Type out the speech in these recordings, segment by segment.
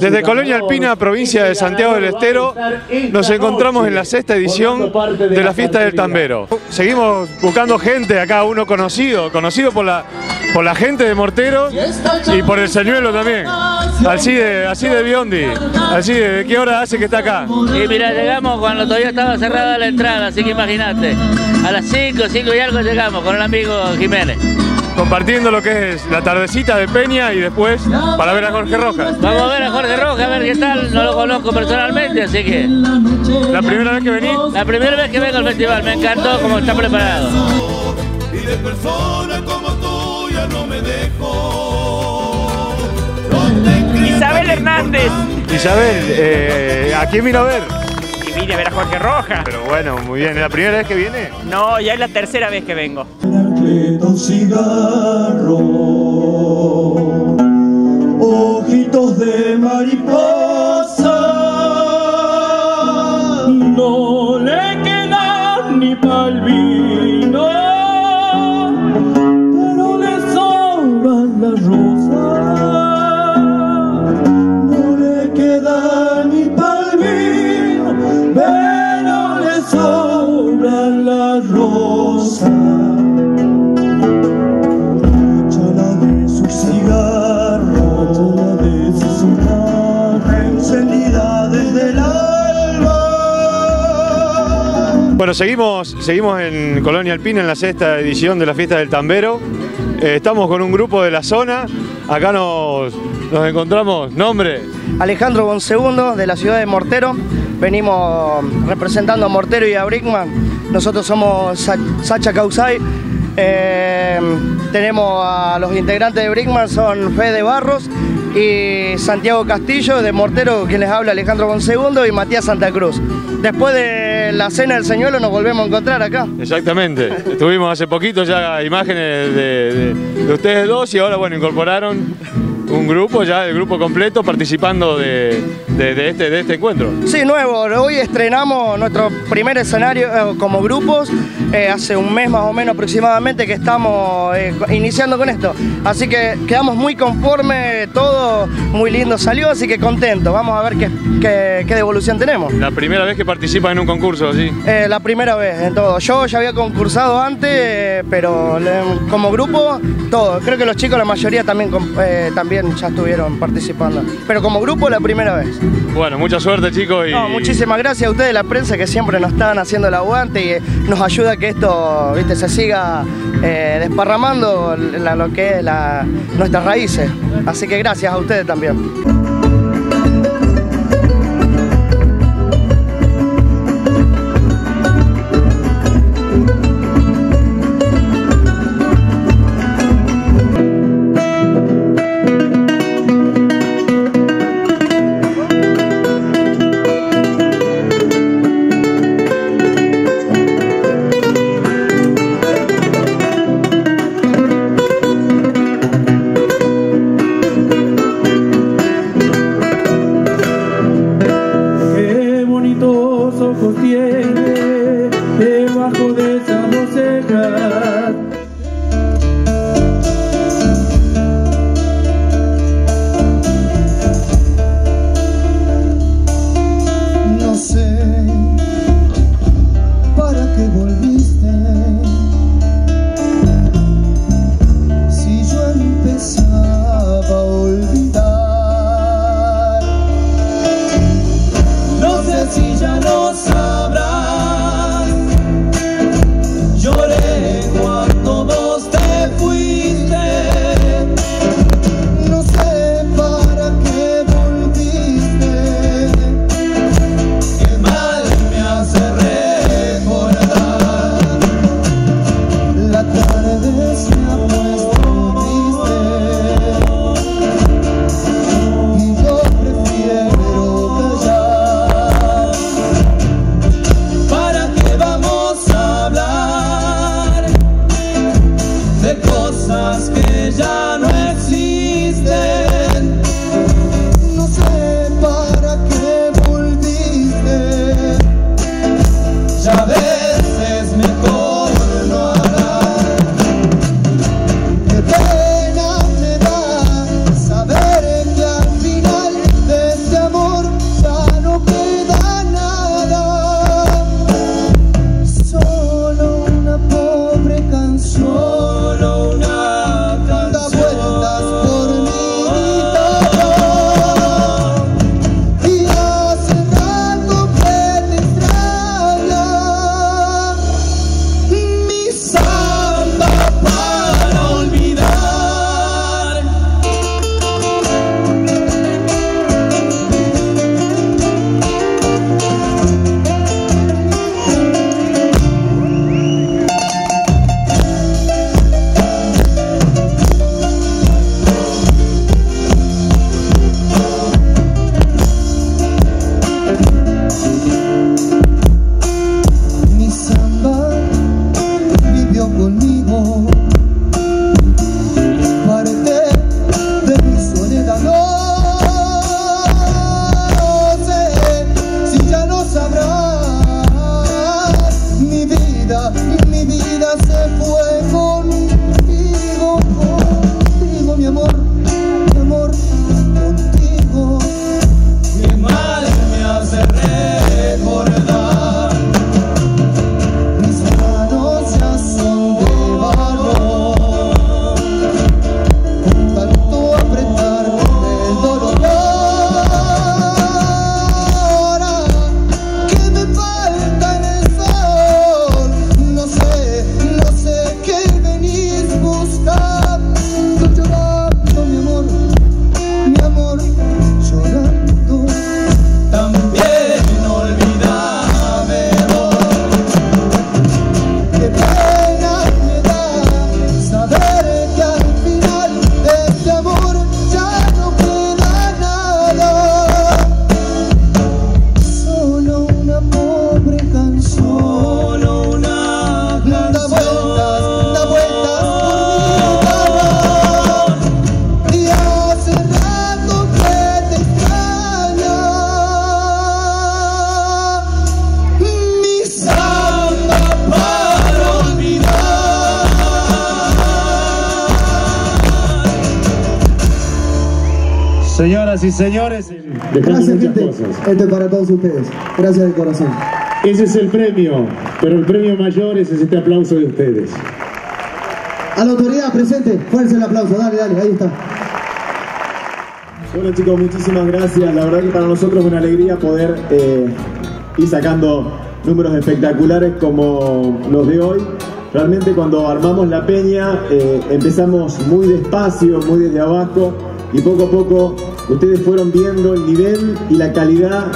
Desde Colonia Alpina, provincia de Santiago del Estero, nos encontramos en la sexta edición de la fiesta del tambero. Seguimos buscando gente acá, uno conocido, conocido por la, por la gente de Mortero y por el señuelo también. Así de, así de Biondi, así de, ¿de qué hora hace que está acá? Y mira, llegamos cuando todavía estaba cerrada la entrada, así que imagínate. A las 5, 5 y algo llegamos con el amigo Jiménez. Compartiendo lo que es la tardecita de Peña y después para ver a Jorge Rojas. Vamos a ver a Jorge Rojas, a ver qué tal. No lo conozco personalmente, así que. ¿La primera vez que venís? La primera vez que vengo al festival, me encantó cómo está preparado. Y de persona como tú ya no me dejo. Isabel Hernández. Isabel, eh, ¿a quién vino a ver? Y vine a ver a Jorge Rojas. Pero bueno, muy bien. ¿Es la primera vez que viene? No, ya es la tercera vez que vengo. Secreto cigarro, ojitos de mariposa, no le quedan ni pa'l vino, pero le sobran las rosas, no le quedan ni pa'l vino, pero le sobran las rosas. Bueno, seguimos, seguimos en Colonia Alpina en la sexta edición de la fiesta del tambero. Eh, estamos con un grupo de la zona. Acá nos, nos encontramos. Nombre. Alejandro Bonsegundo de la ciudad de Mortero. Venimos representando a Mortero y a Brickman. Nosotros somos Sa- Sacha Causay. Eh, tenemos a los integrantes de Brickman, son Fede Barros y Santiago Castillo de Mortero, quien les habla Alejandro Bonsegundo y Matías Santa Cruz. Después de la cena del señuelo nos volvemos a encontrar acá. Exactamente. Estuvimos hace poquito ya imágenes de- de ustedes dos y ahora, bueno, incorporaron un grupo ya, el grupo completo, participando de, de- de este, de este encuentro. Sí, nuevo. Hoy estrenamos nuestro primer escenario eh, como grupos. eh, hace un mes más o menos aproximadamente que estamos eh, iniciando con esto. Así que quedamos muy conformes, todo muy lindo salió, así que contentos. Vamos a ver qué, qué- qué devolución tenemos. La primera vez que participan en un concurso, ¿sí? Eh, la primera vez en todo. Yo ya había concursado antes, pero como grupo, todo. Creo que los chicos, la mayoría también, también ya estuvieron participando. Pero como grupo, la primera vez. Bueno, mucha suerte, chicos. Y... No, muchísimas gracias a ustedes, la prensa, que siempre nos están haciendo el aguante y eh, nos ayuda a que esto viste, se siga eh, desparramando la- lo que es la- nuestras raíces. Así que gracias a ustedes también. love Señoras y señores, Gracias, gente. Esto es para todos ustedes. Gracias de corazón. Ese es el premio, pero el premio mayor ese es este aplauso de ustedes. A la autoridad presente, fuerza el aplauso. Dale, dale, ahí está. Bueno chicos, muchísimas gracias. La verdad que para nosotros es una alegría poder eh, ir sacando números espectaculares como los de hoy. Realmente cuando armamos la peña eh, empezamos muy despacio, muy desde abajo y poco a poco ustedes fueron viendo el nivel y la calidad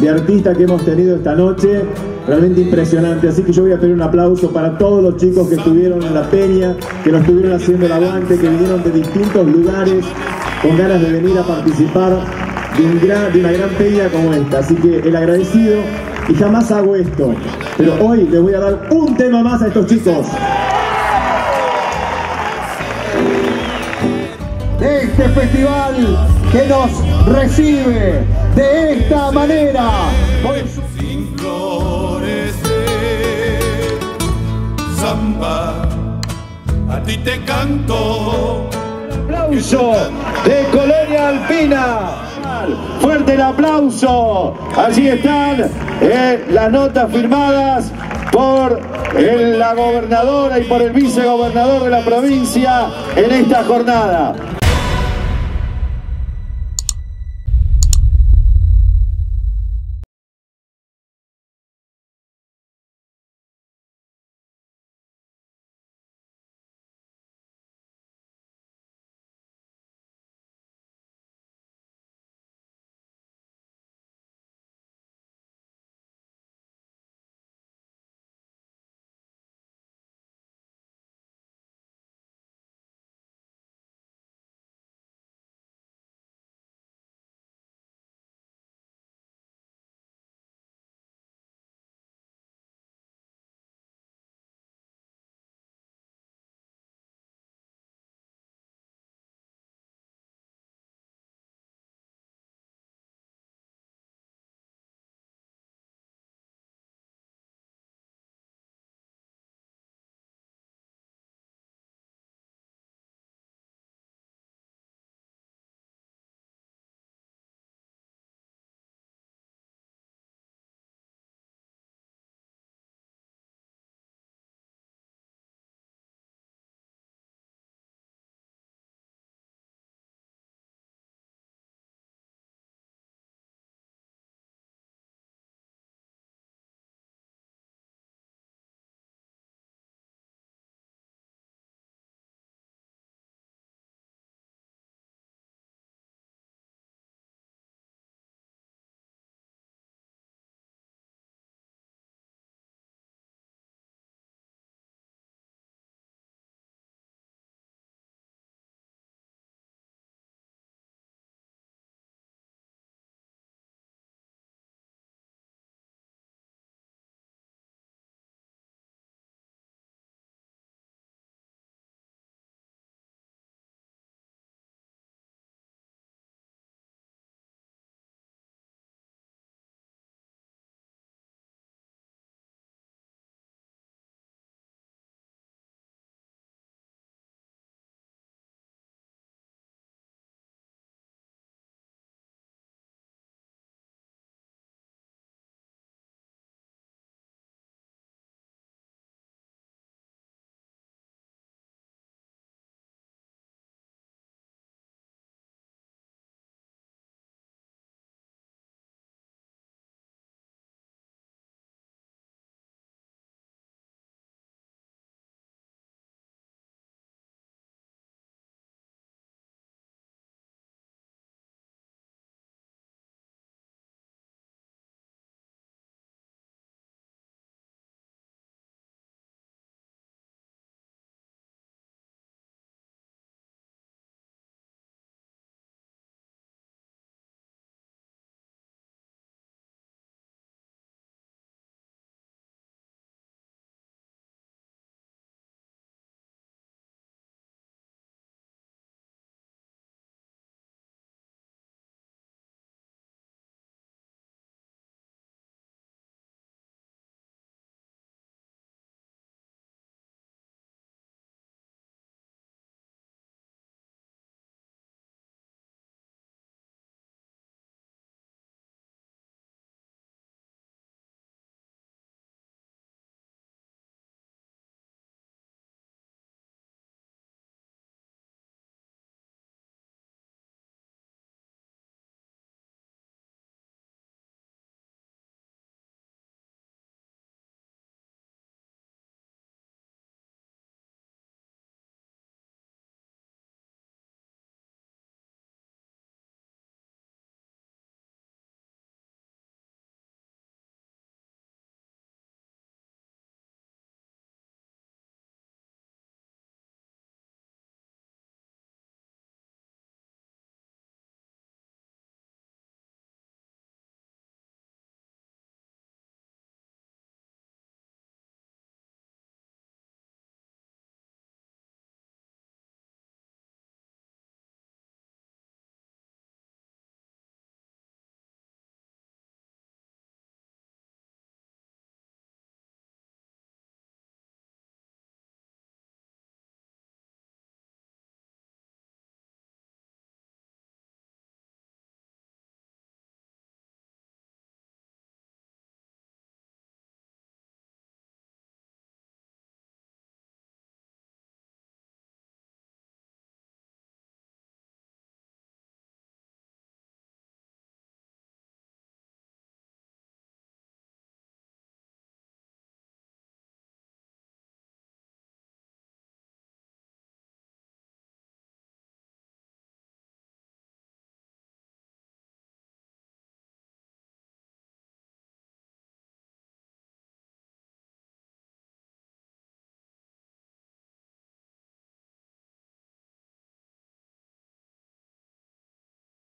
de artista que hemos tenido esta noche. Realmente impresionante. Así que yo voy a pedir un aplauso para todos los chicos que estuvieron en la peña, que nos estuvieron haciendo el aguante, que vinieron de distintos lugares con ganas de venir a participar de, de una gran peña como esta. Así que el agradecido, y jamás hago esto, pero hoy les voy a dar un tema más a estos chicos. este festival que nos recibe de esta manera. sin florecer. Samba, a ti te canto. Aplauso de Colonia Alpina. Fuerte el aplauso. Allí están eh, las notas firmadas por el- la gobernadora y por el vicegobernador de la provincia en esta jornada.